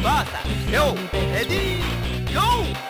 レディー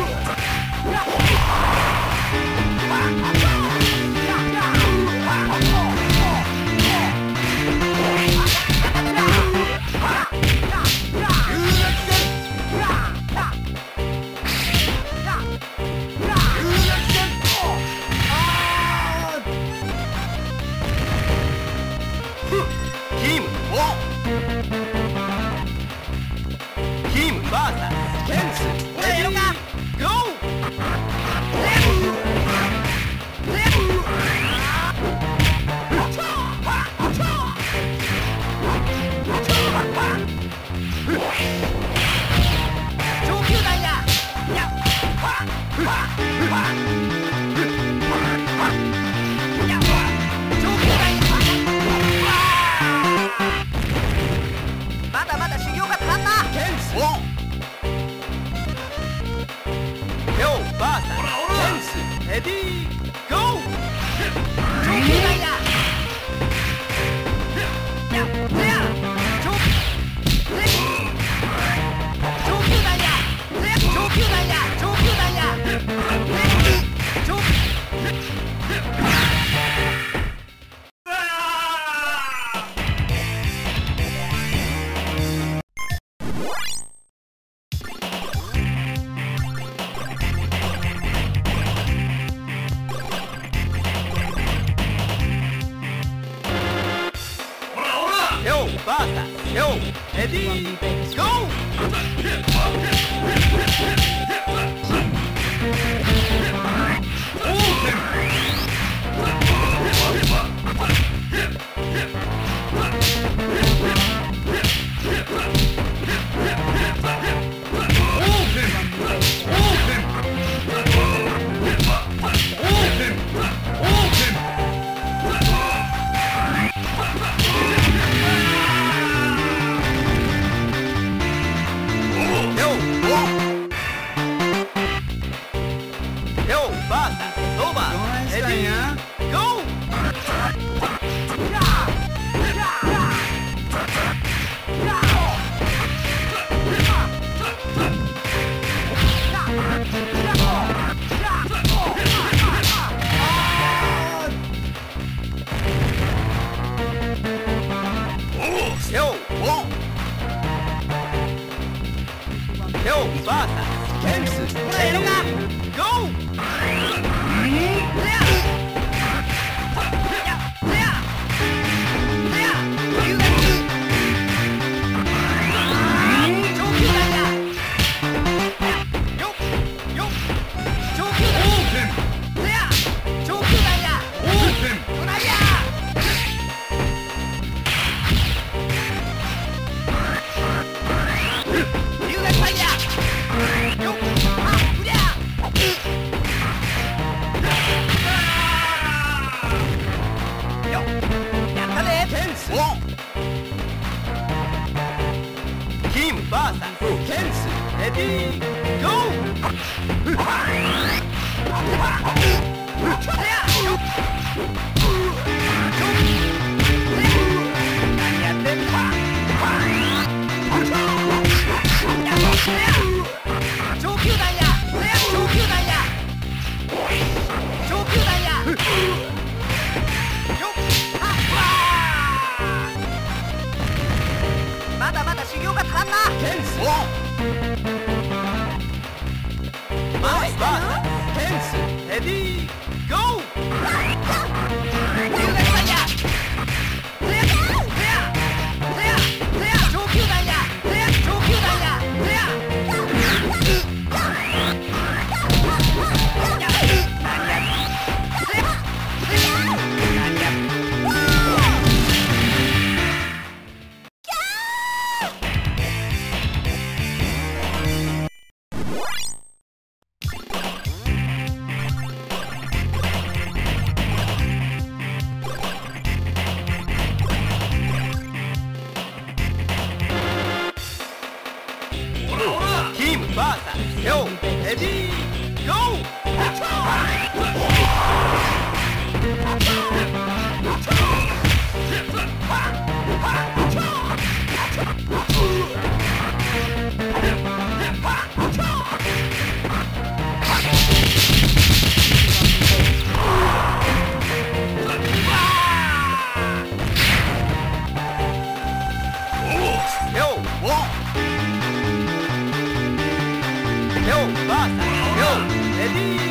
you.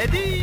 今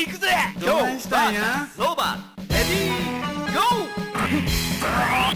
いくぜ！どうしたんや？ローバーレディーゴー！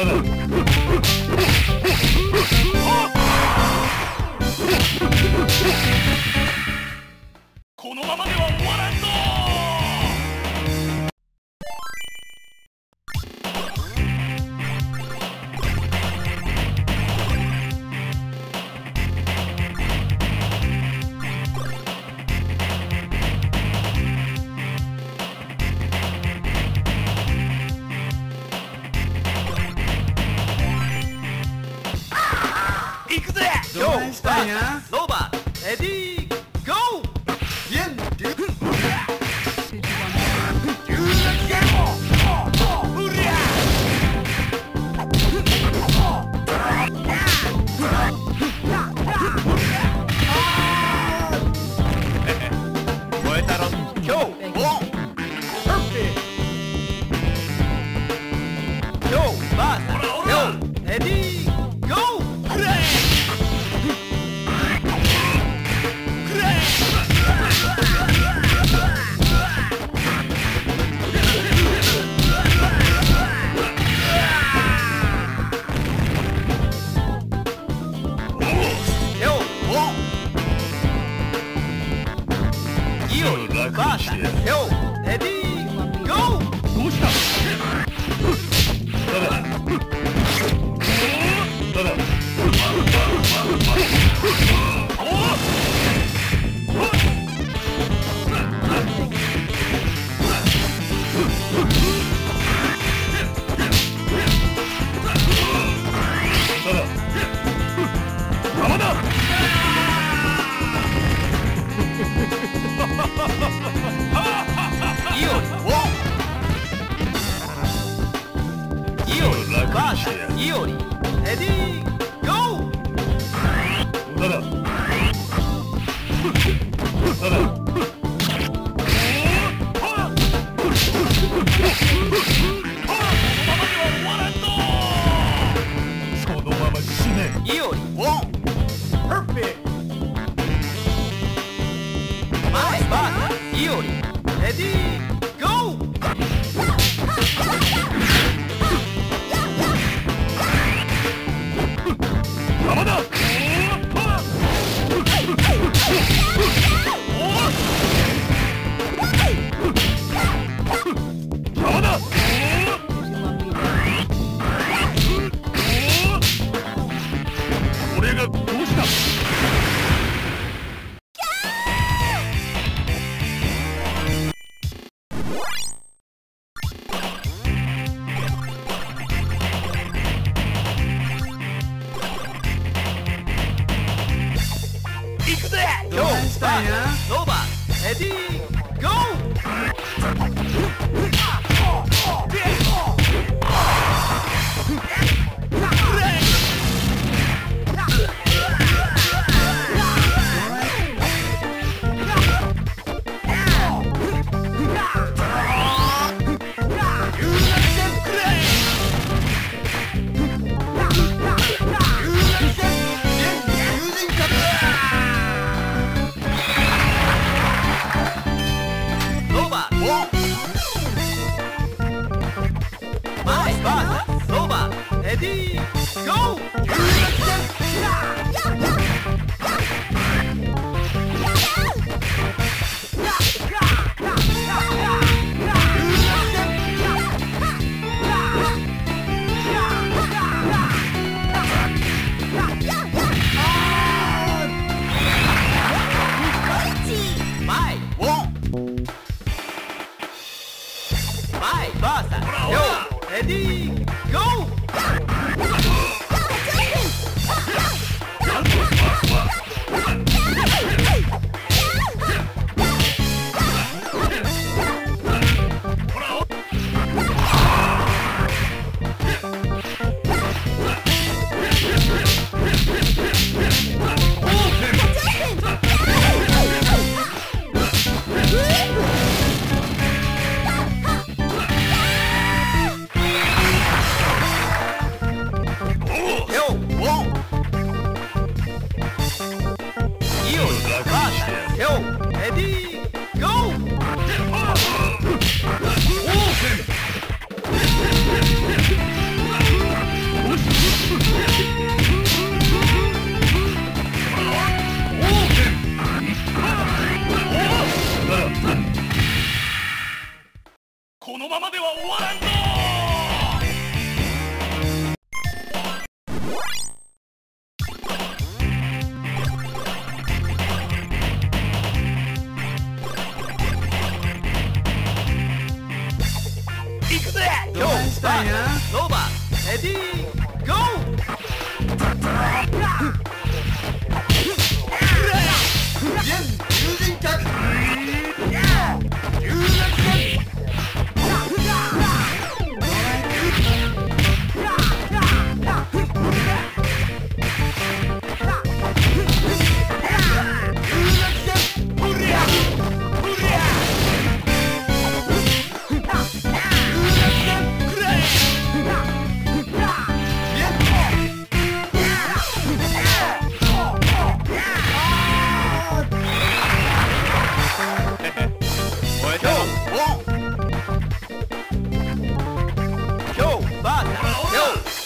不不。今日バーサ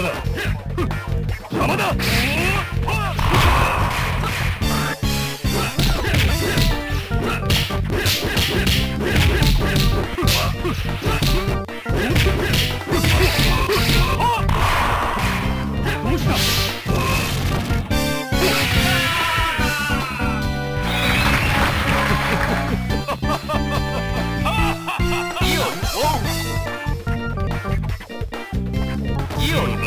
だ。邪魔だ。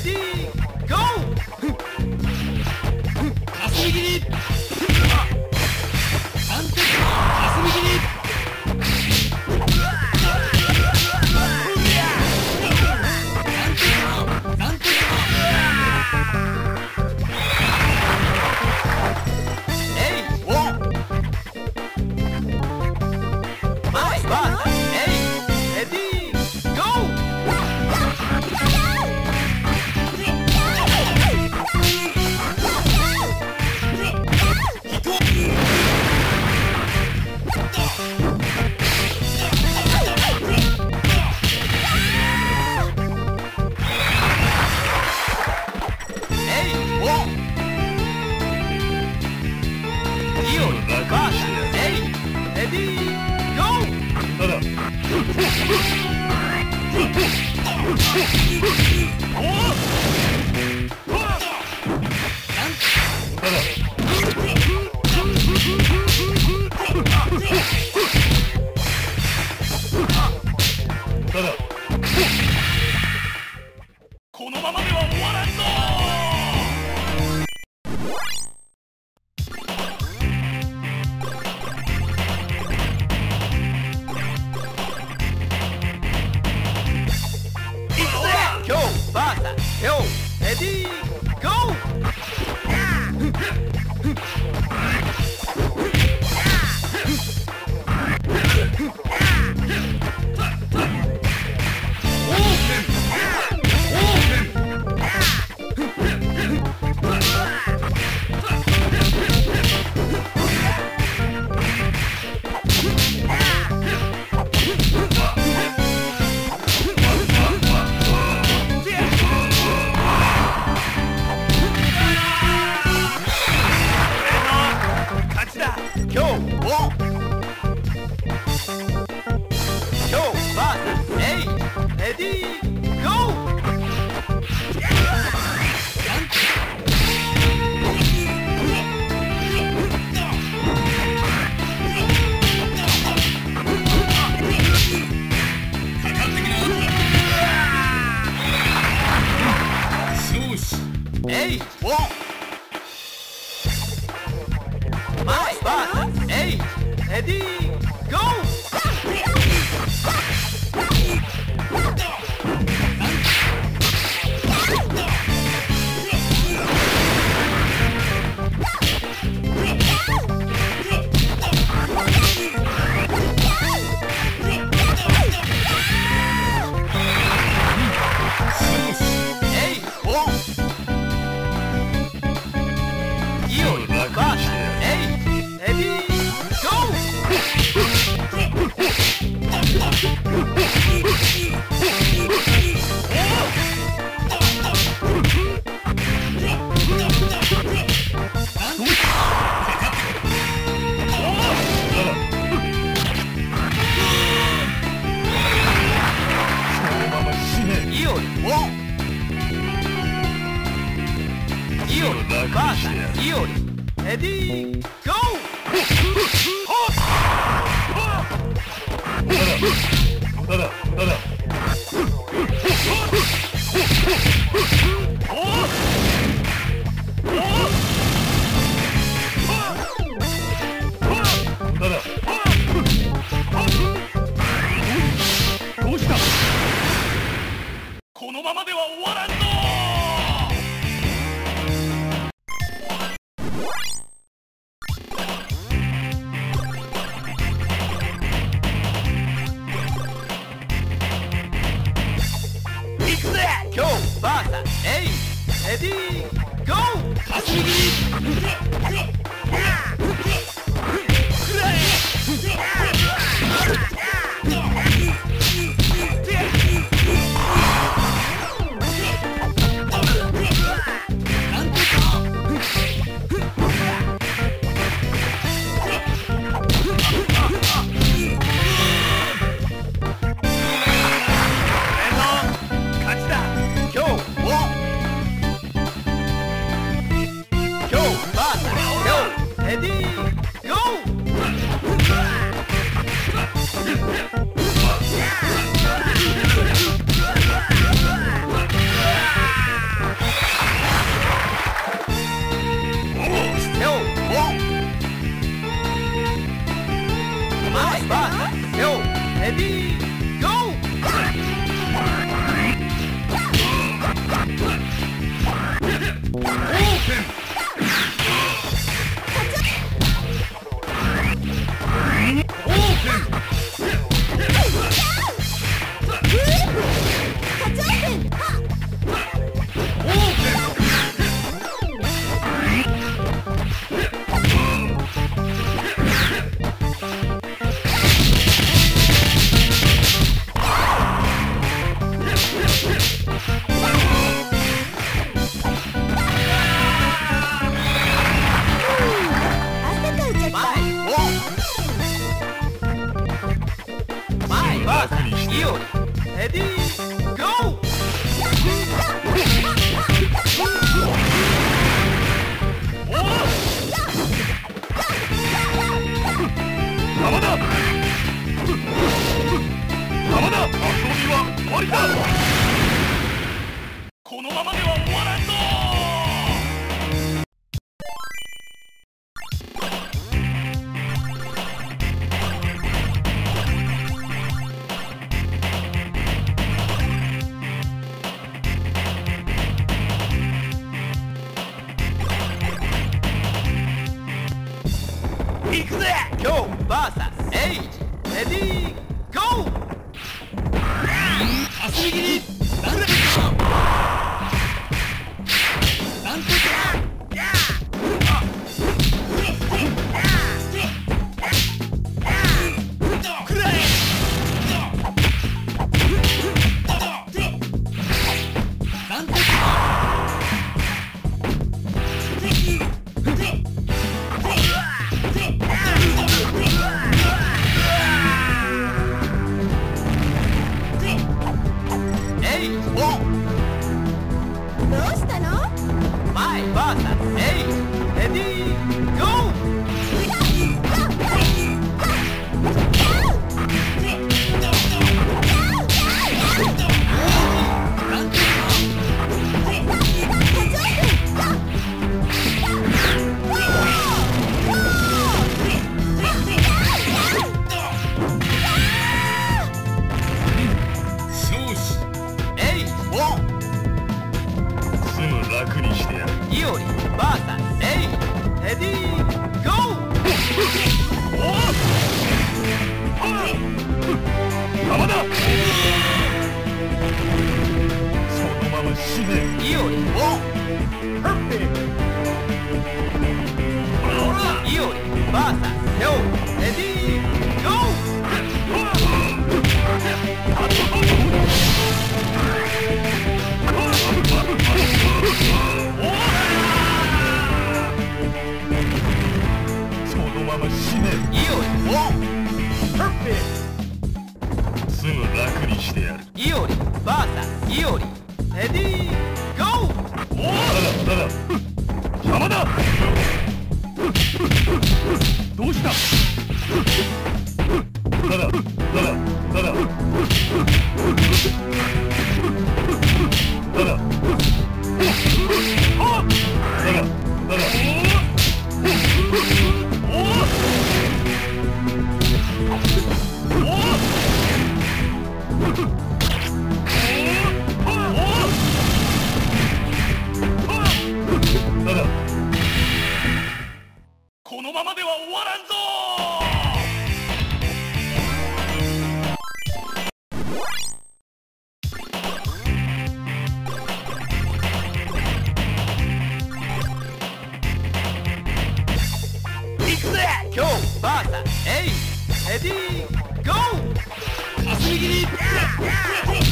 ジレ Take it easy.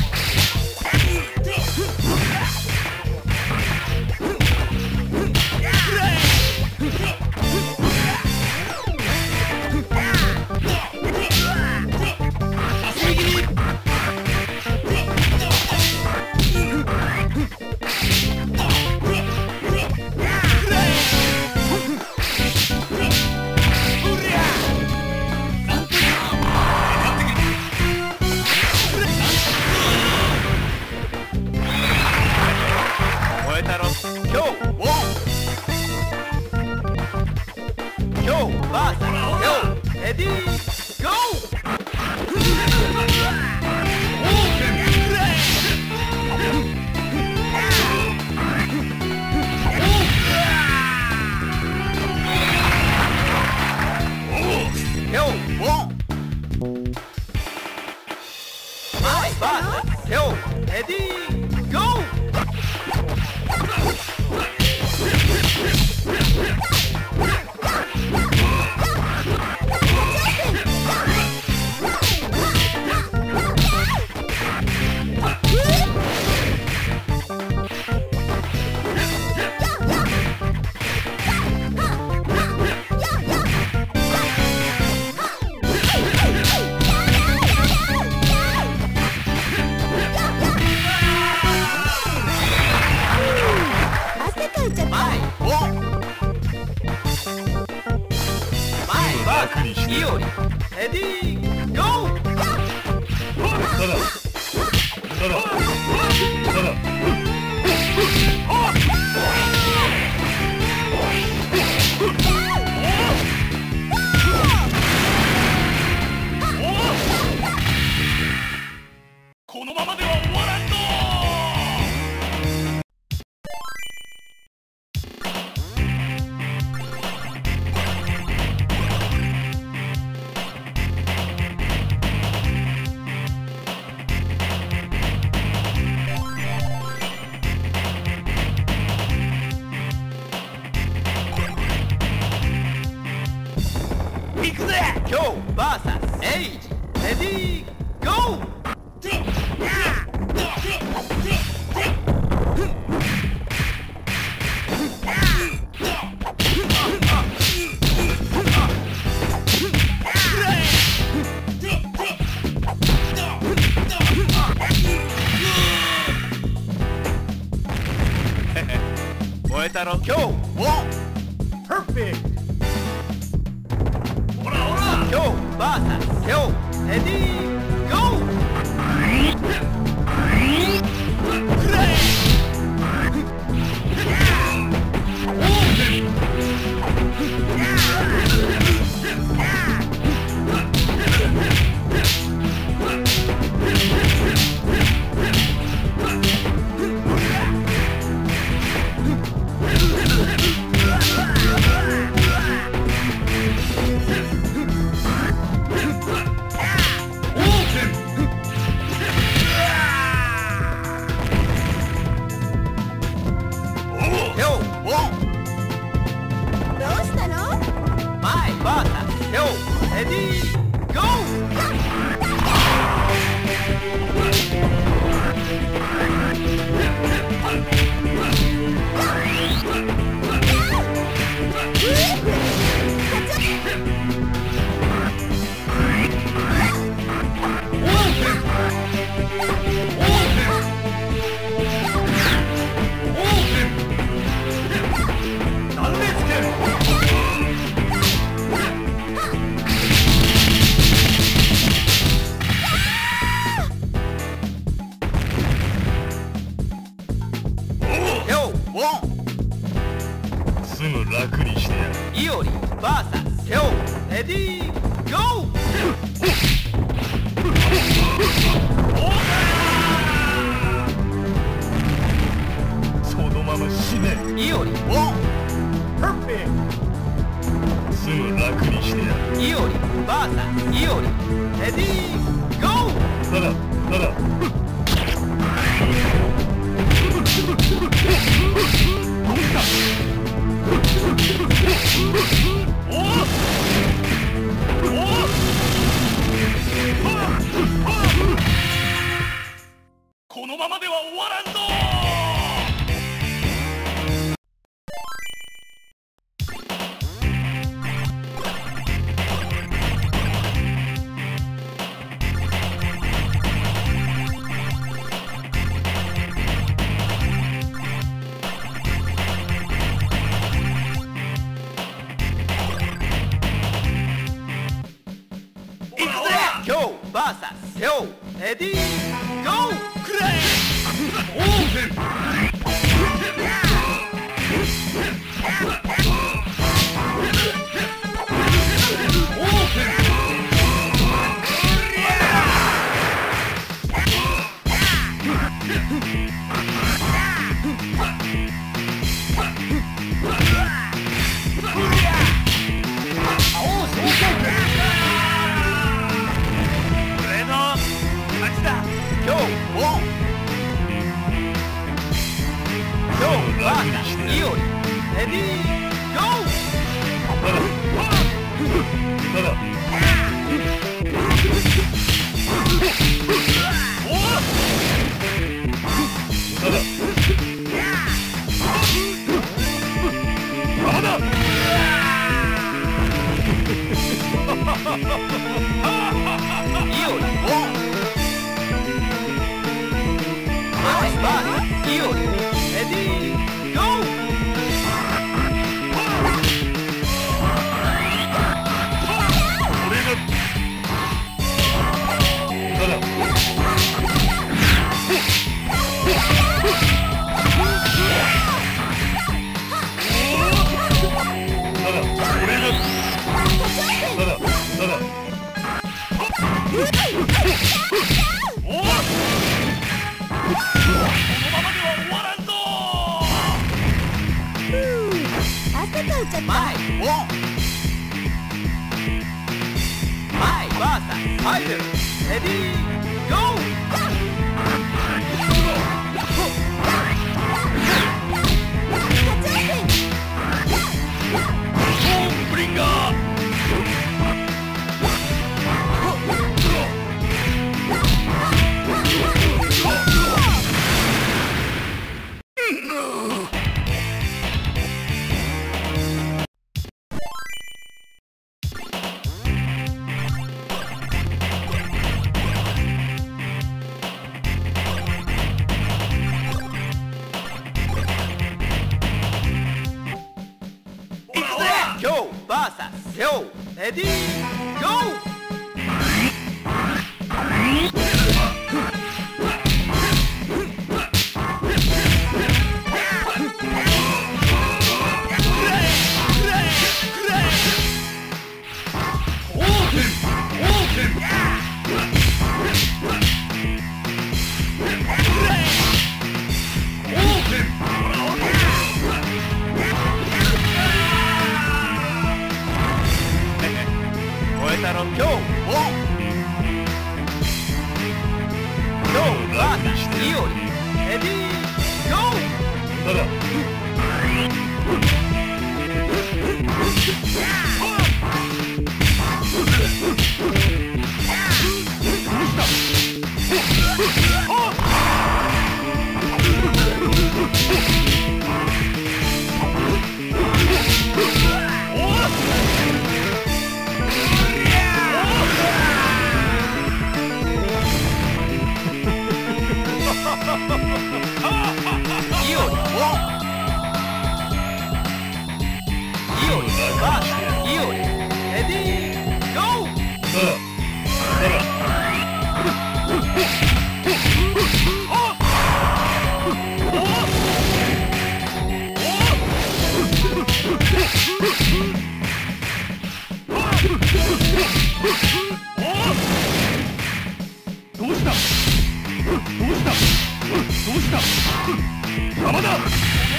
山だこ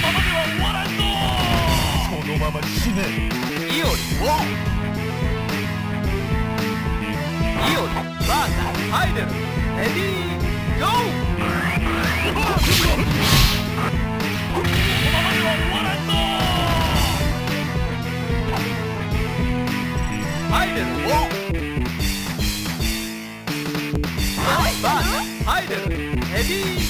のままでは終わらんぞのまま死ね。イオリイオリバーイル。レディーゴー。このままでは終わらんぞイルをバーイル。レディー。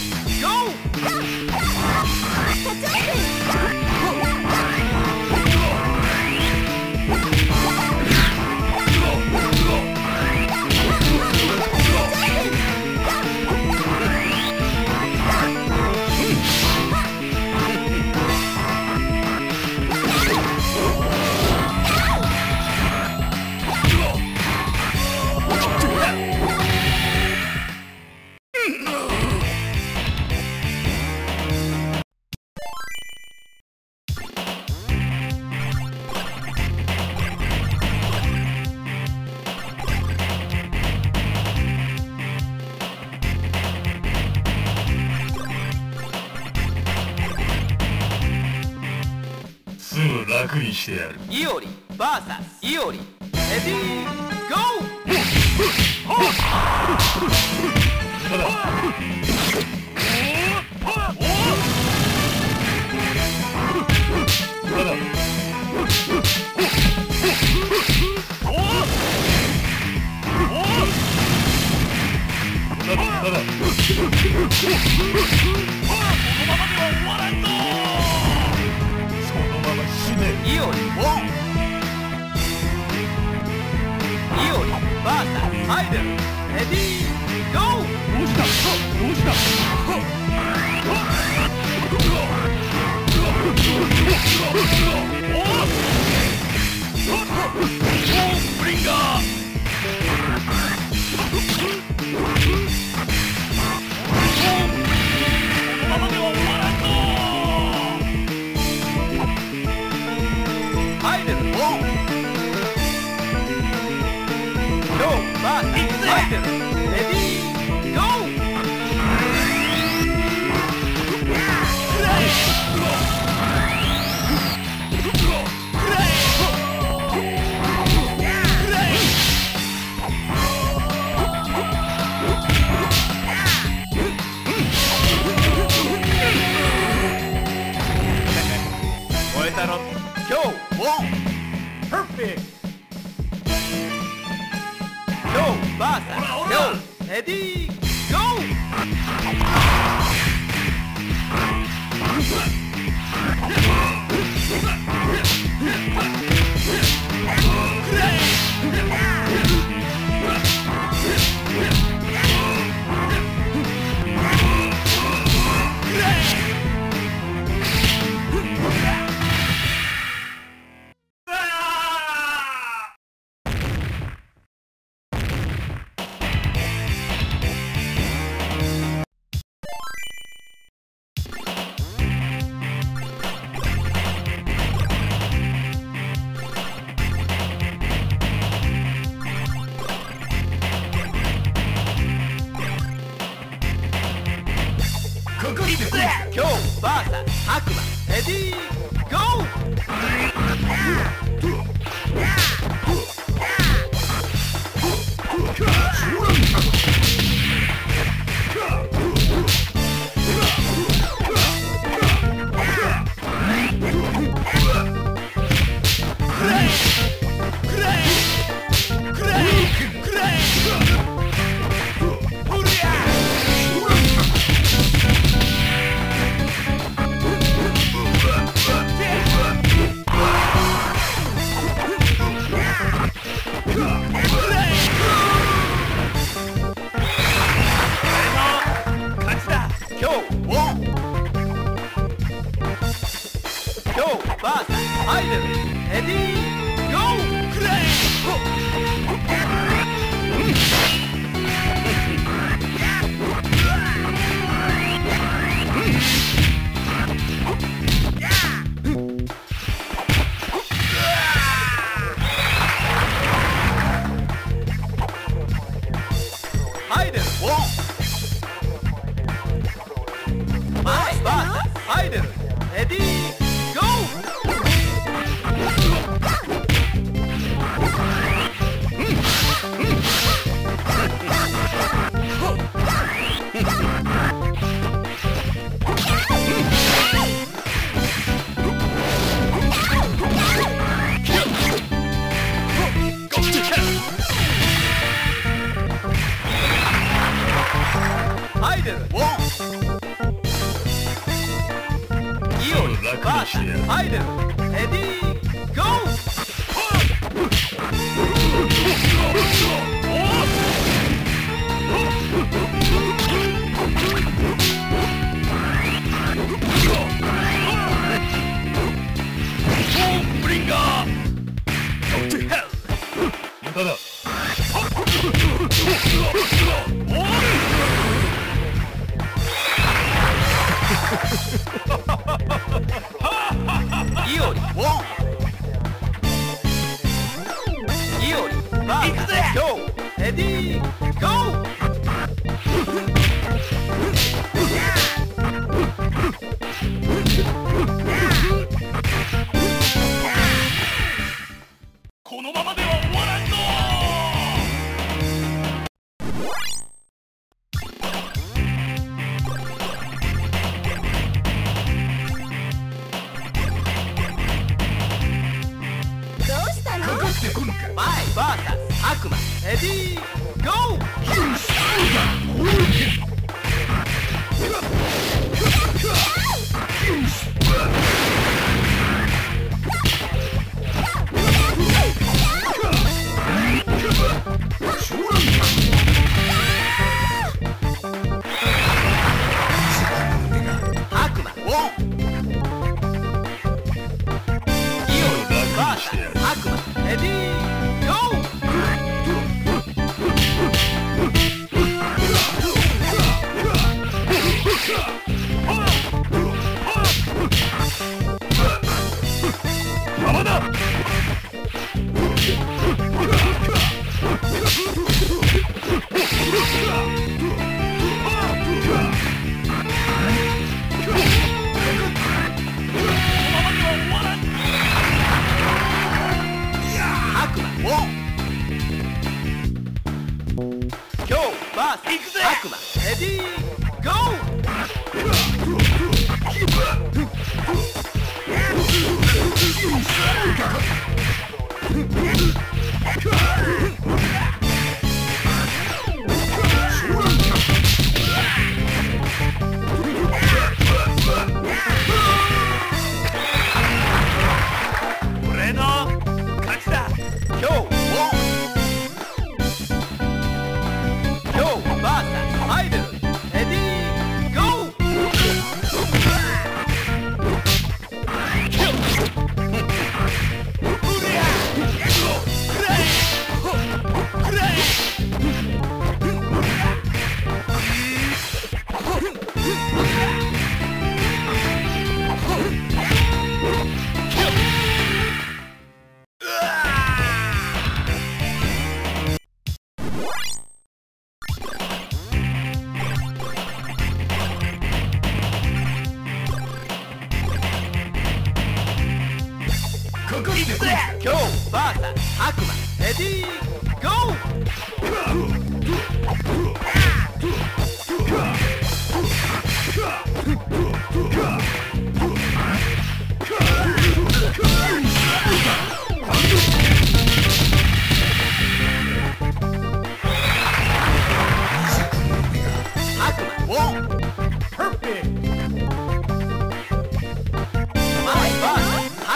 Bye.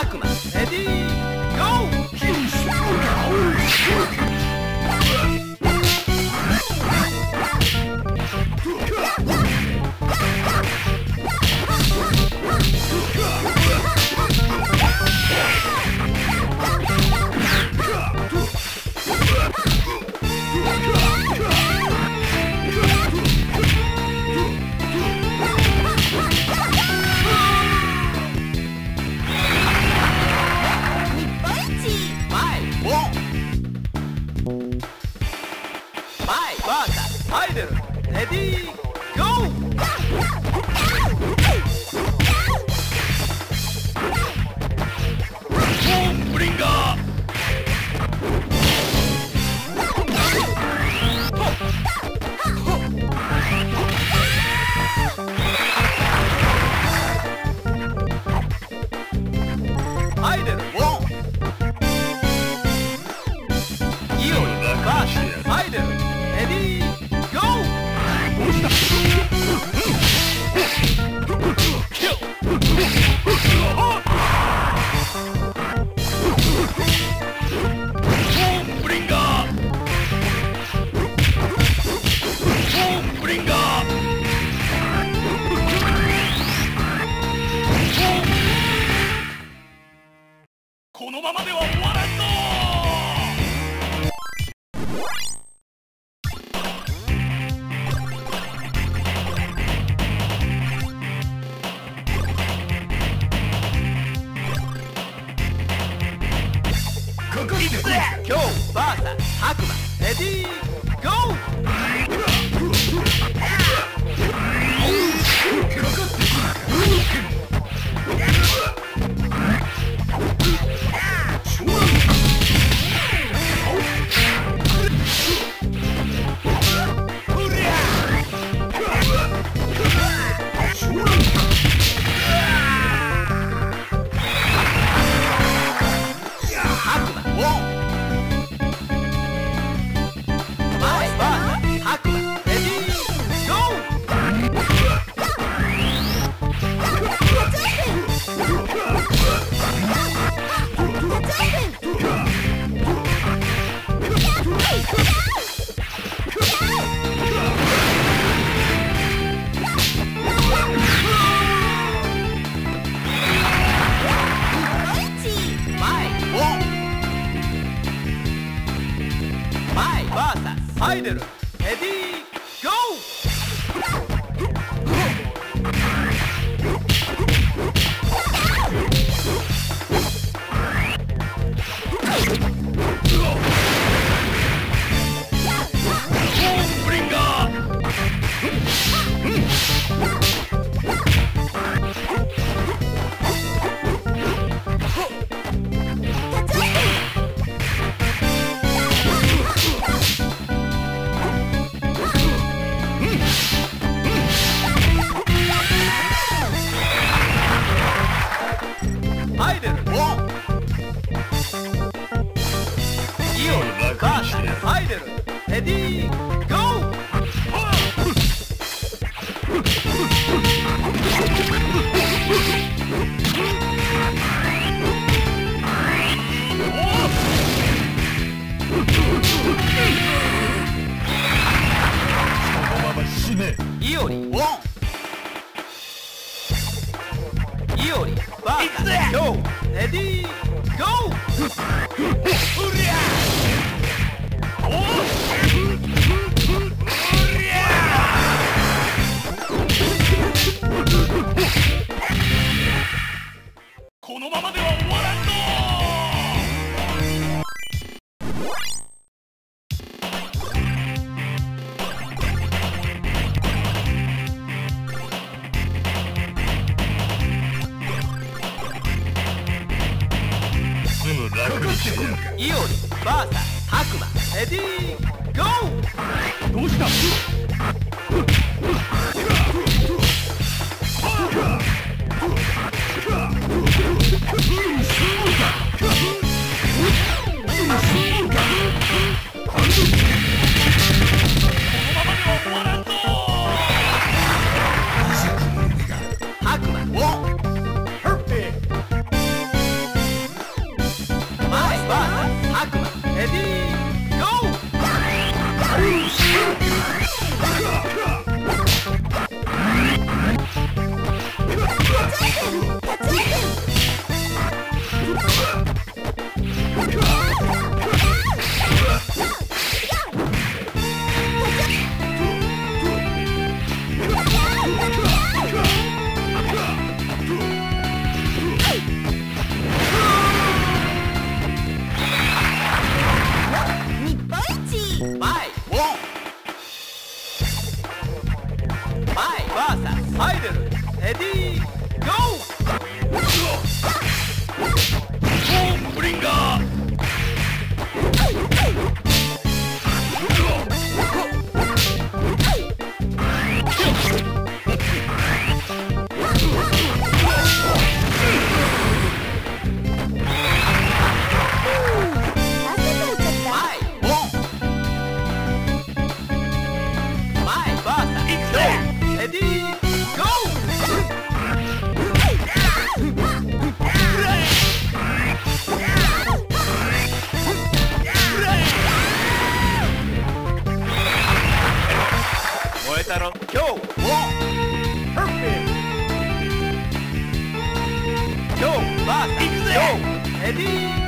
悪魔。レディーだろ今日はパーフェクト今日は行くぜ。レディー